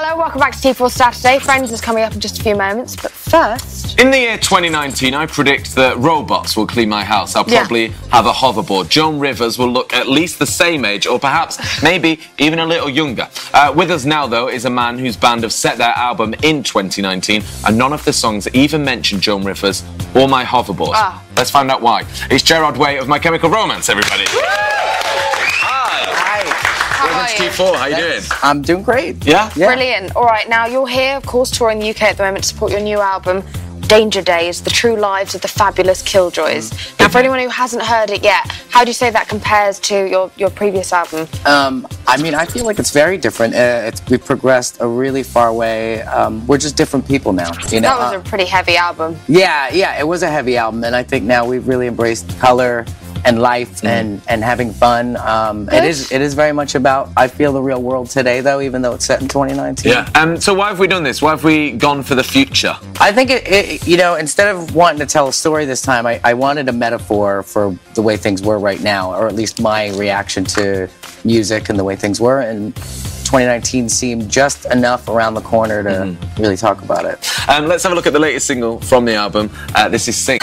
Hello, welcome back to T4 Saturday. Friends is coming up in just a few moments, but first. In the year 2019, I predict that robots will clean my house. I'll Yeah. probably have a hoverboard. Joan Rivers will look at least the same age, or perhaps maybe even a little younger. Uh, with us now, though, is a man whose band have set their album in 2019, and none of the songs even mention Joan Rivers or my hoverboard. Ah. Let's find out why. It's Gerard Way of My Chemical Romance, everybody. How Welcome are you? T4. How you doing? I'm doing great. Yeah. Yeah. Brilliant. All right, now you're here, of course, touring the UK at the moment to support your new album, Danger Days The True Lives of the Fabulous Killjoys. Now, for anyone who hasn't heard it yet, how do you say that compares to your, your previous album? Um, I mean, I feel like it's very different. Uh, it's, we've progressed a really far way. Um, we're just different people now. You know. That was Uh, a pretty heavy album. yeah, yeah. It was a heavy album, and I think now we've really embraced color and life and and having fun. Um, it Good. is it is very much about I feel the real world today, though, even though it's set in 2019. Yeah. Um, so why have we done this? Why have we gone for the future? I think it, it, you know, instead of wanting to tell a story this time, I, I wanted a metaphor for the way things were right now, or at least my reaction to music and the way things were. And 2019 seemed just enough around the corner to really talk about it. Um, let's have a look at the latest single from the album. Uh, this is Sing.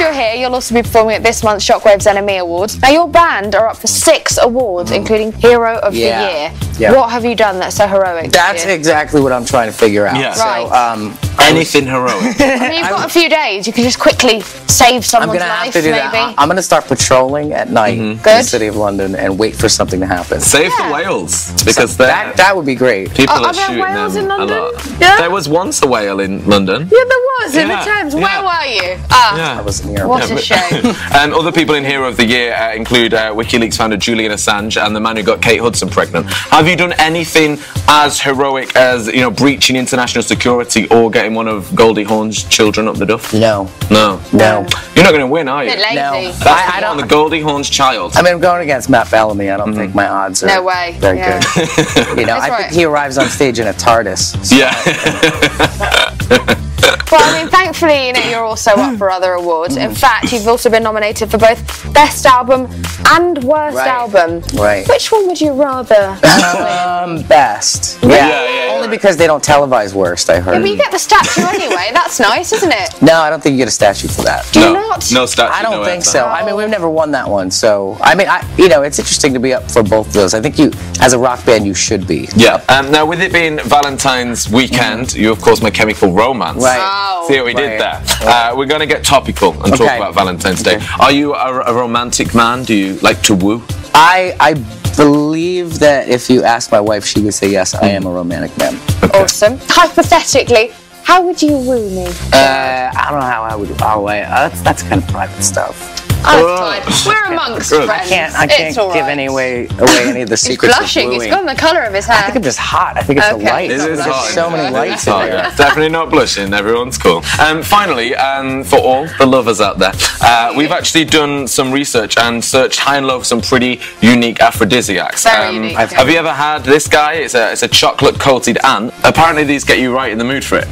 Whilst you're here, you'll also be performing at this month's Shockwaves NME Awards. Now, your band are up for six awards, including Hero of Yeah. the Year. Yeah. What have you done that's so heroic? That's exactly what I'm trying to figure out. Yeah. So, Right. um, Anything heroic. I mean, you've got a few days. You can just quickly save I'm someone's gonna have life, to do maybe. that. I- I'm gonna start patrolling at night in the city of London and wait for something to happen. Save Yeah. the whales because they're- That that would be great. people Are- are, are there shooting whales them in a London? lot. Yeah? There was once a whale in London. Yeah, there was in Yeah, the Thames. yeah. Where were you? Ah, Yeah. I wasn't here. what a but- shame. and other people in Hero of the Year uh, include uh, WikiLeaks founder Julian Assange and the man who got Kate Hudson pregnant. Have you done anything as heroic as you know breaching international security or getting one of Goldie Hawn's children up the duff? No, No. no. You're not going to win, are you? Lazy. No. That's I- the I don't- one, the Goldie Hawn's child. I mean, I'm going against Matt Bellamy. I don't think my odds are No way. very Yeah. good. You know, That's I right. think he arrives on stage in a TARDIS. yeah. Well, I mean, thankfully, you know, you're also up for other awards. In fact, you've also been nominated for both Best Album and Worst Right. Album. Right. Which one would you rather? Um, best. Really? Yeah. Yeah, yeah, Only because they don't televise worst. I heard. but you get the statue anyway. That's nice, isn't it? no, I don't think you get a statue for that. Do you no, not? No statue. I don't no think answer. so. I mean, we've never won that one, so I mean, I, you know, it's interesting to be up for both of those. I think you, as a rock band, you should be. Yeah. Um, now, with it being Valentine's weekend, you of course My Chemical Romance. Right. Oh. See what we did Right. there. Uh, we're going to get topical and talk about Valentine's Day. Are you a, a romantic man? Do you like to woo? I, I believe that if you ask my wife, she would say yes. I am a romantic man. Awesome. Hypothetically, how would you woo me? Uh, I don't know how I would. Oh wait, uh, that's that's kind of private stuff. Oh, it's fine. We're amongst Good. friends. I can't. I can't all give right. any away away any of the He's secrets. of blushing. He's wooing. gone the colour of his hair. I think I'm just hot. I think it's Okay. the light. It is There's hot. so many lights It's in hot. there. Definitely not blushing. Everyone's cool. Um, finally, um, for all the lovers out there, uh, we've actually done some research and searched high and low for some pretty unique aphrodisiacs. Um, unique, Have, yeah. have you ever had this guy? It's a, it's a chocolate coated ant. Apparently, these get you right in the mood for it.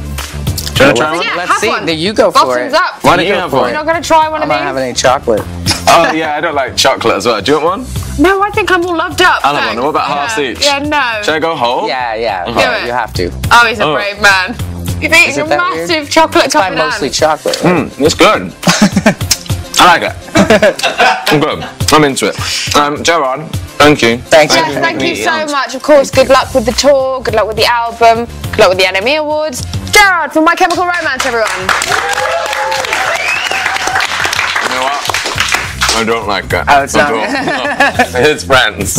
Do you want to try one? Yeah, Let's have see. one. There you go for Bottoms it. up. Why don't You you go have for one? You're not going to try one of these? I'm not these? having any chocolate. Oh yeah, I don't like chocolate as well. Do you want one? No, I think I'm all loved up. I'll have thanks. one. What about halves yeah. each? Yeah, no. Should I go whole? Yeah, yeah. Do it. You have to. Oh, he's a Oh. brave man. He's eating Is a it that weird? massive chocolate I'm mostly ant. chocolate. Mm, it's good. I like it. I'm good. I'm into it. Um, Gerard, thank you. Thanks. Yes, thank you so much. Of course, good luck with the tour, good luck with the album, good luck with the NME Awards. Gerard from My Chemical Romance, everyone. You know what? I don't like that. Oh, it's I not- It's friends.